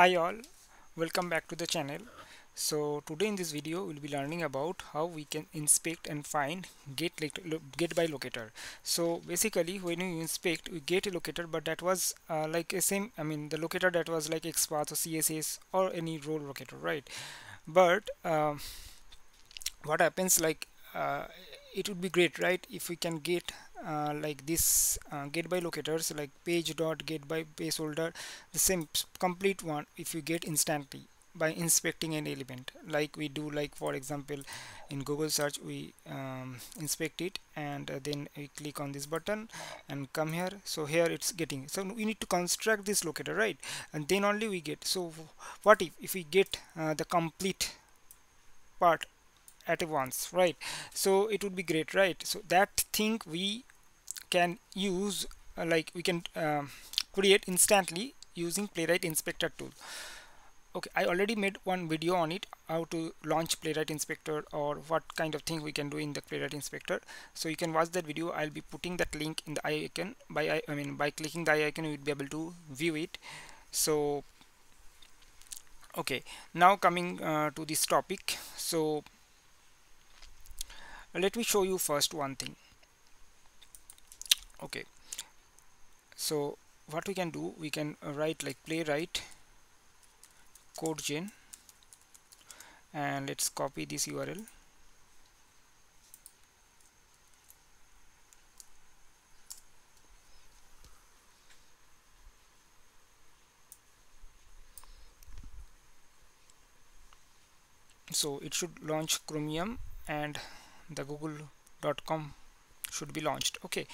hi all welcome back to the channel. So today in this video we'll be learning about how we can inspect and find get get by locator. So basically when you inspect we get a locator but that was uh, like a same I mean the locator that was like XPath or CSS or any role locator right? But uh, what happens like uh, it would be great right if we can get uh, like this uh, get by locators like page dot get by placeholder the same complete one if you get instantly by inspecting an element. Like we do like for example in Google search we um, inspect it and uh, then we click on this button and come here. So here it's getting. So we need to construct this locator right? And then only we get. So what if if we get uh, the complete part at once right? So it would be great right? So that thing we can use uh, like we can uh, create instantly using playwright inspector tool. Okay i already made one video on it how to launch playwright inspector or what kind of thing we can do in the playwright inspector. So you can watch that video. I'll be putting that link in the eye icon. By i mean by clicking the icon you will be able to view it. So okay now coming uh, to this topic. So let me show you first one thing. Okay. So what we can do we can uh, write like playwright code gen and let's copy this URL so it should launch chromium and the google.com should be launched. Okay.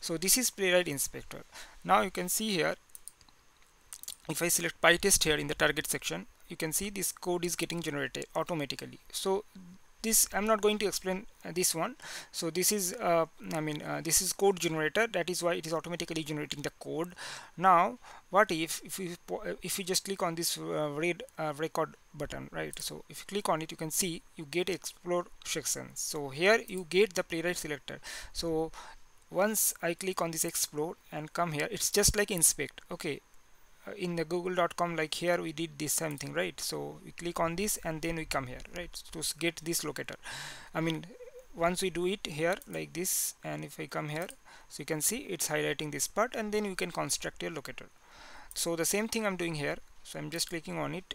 So this is playwright inspector. Now you can see here if I select PyTest here in the target section you can see this code is getting generated automatically. So this I'm not going to explain uh, this one. So this is uh, I mean uh, this is code generator. That is why it is automatically generating the code. Now what if if we if you just click on this uh, red uh, record button right? So if you click on it you can see you get explore section so here you get the playwright selector. So once I click on this explore and come here it's just like inspect. Okay Uh, in the google.com like here we did this same thing right? So we click on this and then we come here right? To get this locator. I mean once we do it here like this and if I come here so you can see it's highlighting this part and then you can construct your locator. So the same thing I'm doing here. So I'm just clicking on it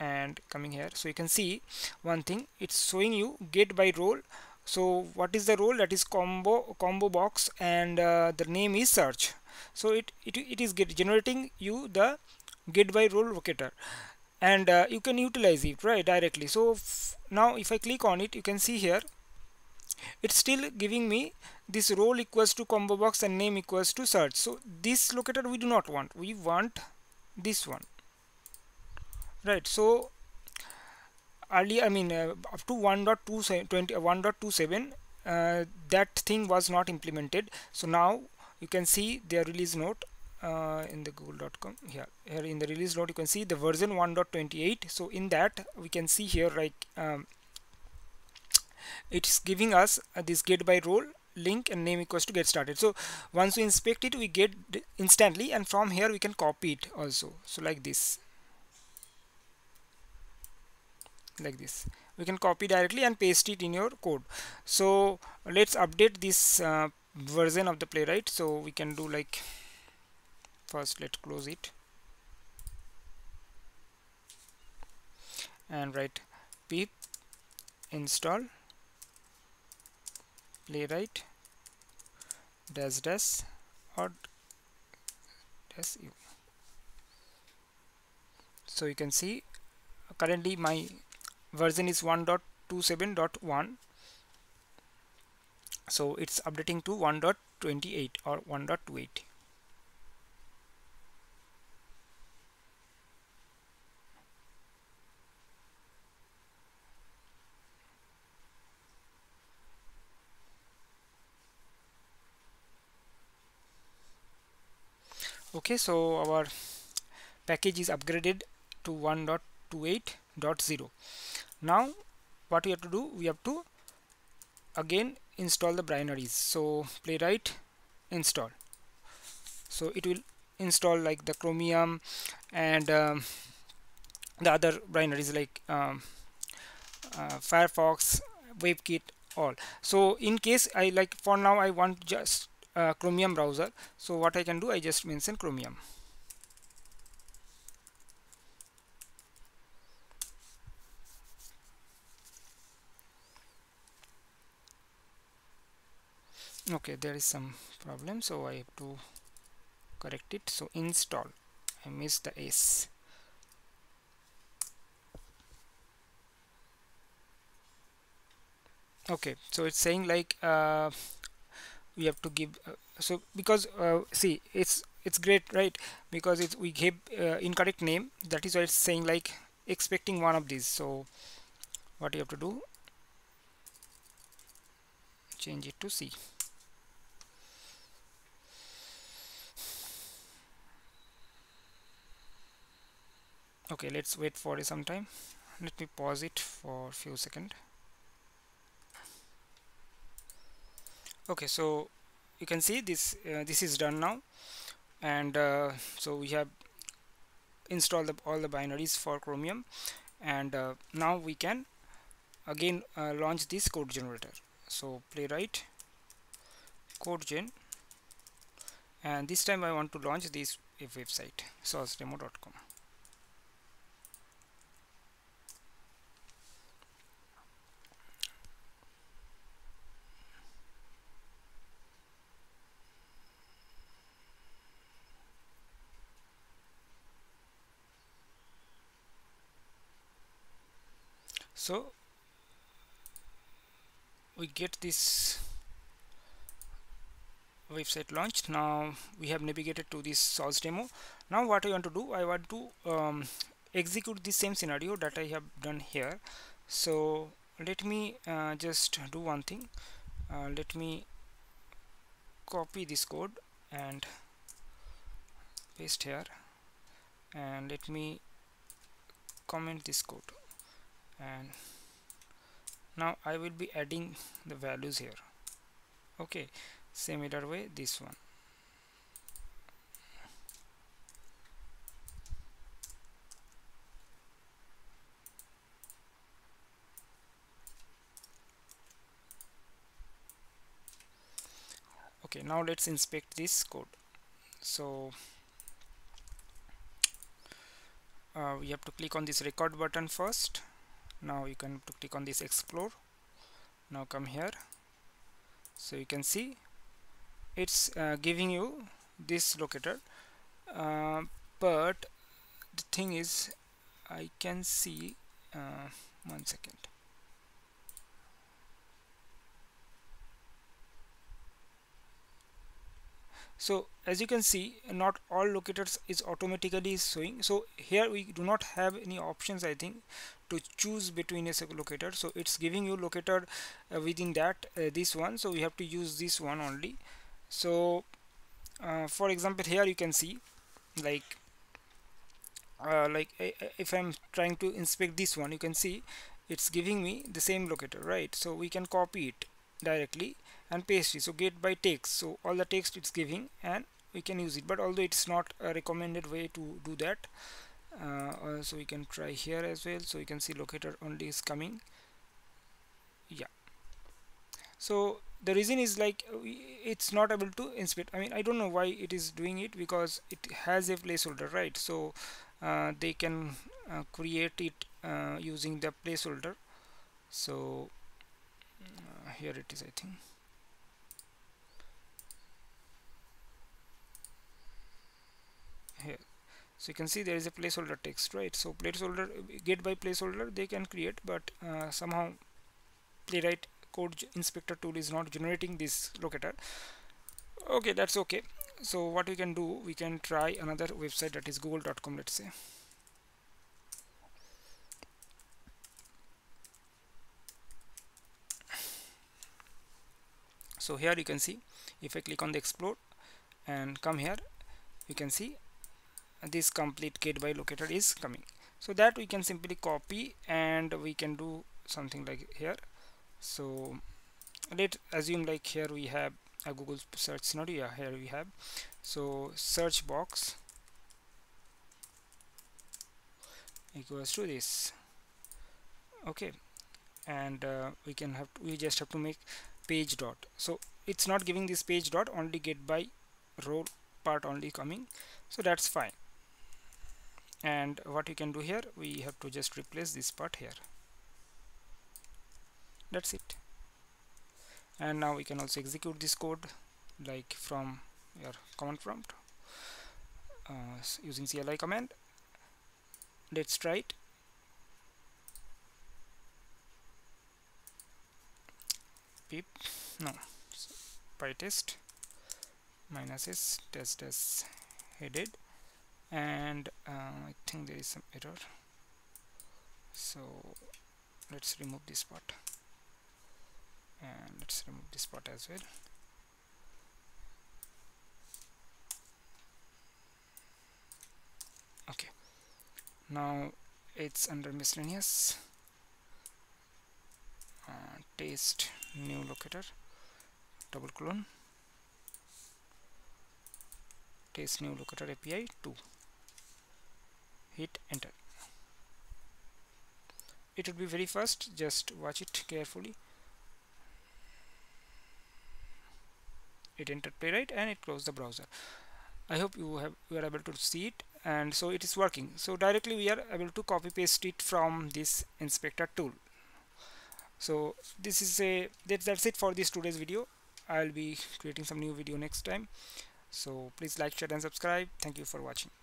and coming here. So you can see one thing. It's showing you get by role so what is the role? That is combo combo box and uh, the name is search. So it, it, it is generating you the get by role locator and uh, you can utilize it right directly. So now if I click on it you can see here it's still giving me this role equals to combo box and name equals to search. So this locator we do not want. We want this one. Right so earlier I mean uh, up to 1.27 uh, that thing was not implemented. So now you can see their release note uh, in the google.com here here in the release note you can see the version 1.28 so in that we can see here like um, it's giving us uh, this get by role link and name equals to get started. So once we inspect it we get instantly and from here we can copy it also. So like this like this. We can copy directly and paste it in your code. So let's update this uh, version of the playwright. So we can do like first let's close it. And write pip install playwright dash dash or dash u. So you can see currently my version is 1.27.1 so it's updating to 1.28 or 1.28 okay so our package is upgraded to 1.28.0 now what we have to do we have to again install the binaries. So playwright install. So it will install like the chromium and um, the other binaries like um, uh, firefox webkit all. So in case i like for now i want just uh, chromium browser. So what i can do i just mention chromium okay there is some problem so I have to correct it. So install. I missed the S. Okay so it's saying like uh, we have to give uh, so because uh, see it's it's great right? Because it's we gave uh, incorrect name. That is why it's saying like expecting one of these. So what you have to do? Change it to C okay let's wait for some time. Let me pause it for a few seconds okay so you can see this uh, this is done now. And uh, so we have installed the, all the binaries for chromium. And uh, now we can again uh, launch this code generator. So playwright code gen. And this time I want to launch this website saucedemo.com so we get this website launched. Now we have navigated to this sauce demo. Now what I want to do I want to um, execute the same scenario that I have done here. So let me uh, just do one thing. Uh, let me copy this code and paste here. And let me comment this code and now I will be adding the values here. Okay similar way this one. Okay now let's inspect this code. So uh, we have to click on this record button first now you can click on this explore. Now come here. So you can see it's uh, giving you this locator. Uh, but the thing is I can see uh, one second so as you can see not all locators is automatically showing. So here we do not have any options I think to choose between a locator so it's giving you locator uh, within that uh, this one. So we have to use this one only. So uh, for example here you can see like uh, like if I'm trying to inspect this one you can see it's giving me the same locator right? So we can copy it directly and paste it so get by text so all the text it's giving and we can use it. But although it's not a recommended way to do that uh, so we can try here as well. So you can see locator only is coming. Yeah. So the reason is like it's not able to inspect. I mean I don't know why it is doing it because it has a placeholder right? So uh, they can uh, create it uh, using the placeholder. So uh, here it is I think here so you can see there is a placeholder text right? So placeholder get by placeholder they can create but uh, somehow playwright code inspector tool is not generating this locator. Okay that's okay. So what we can do we can try another website that is google.com let's say. So here you can see if I click on the explore and come here you can see this complete get by locator is coming. So that we can simply copy and we can do something like here. So let's assume like here we have a Google search scenario here we have. So search box equals to this. Okay. And uh, we can have to, we just have to make page dot. So it's not giving this page dot only get by role part only coming. So that's fine and what you can do here we have to just replace this part here. That's it. And now we can also execute this code like from your command prompt uh, using CLI command. Let's try it. Pip no. Pytest minus s test as headed and uh, I think there is some error. So let's remove this part. And let's remove this part as well. Okay. Now it's under miscellaneous. Uh, test new locator. Double colon. Test new locator API 2 hit enter. It would be very fast. Just watch it carefully. It entered playwright and it closed the browser. I hope you have you are able to see it and so it is working. So directly we are able to copy paste it from this inspector tool. So this is a that, that's it for this today's video. I'll be creating some new video next time. So please like share and subscribe. Thank you for watching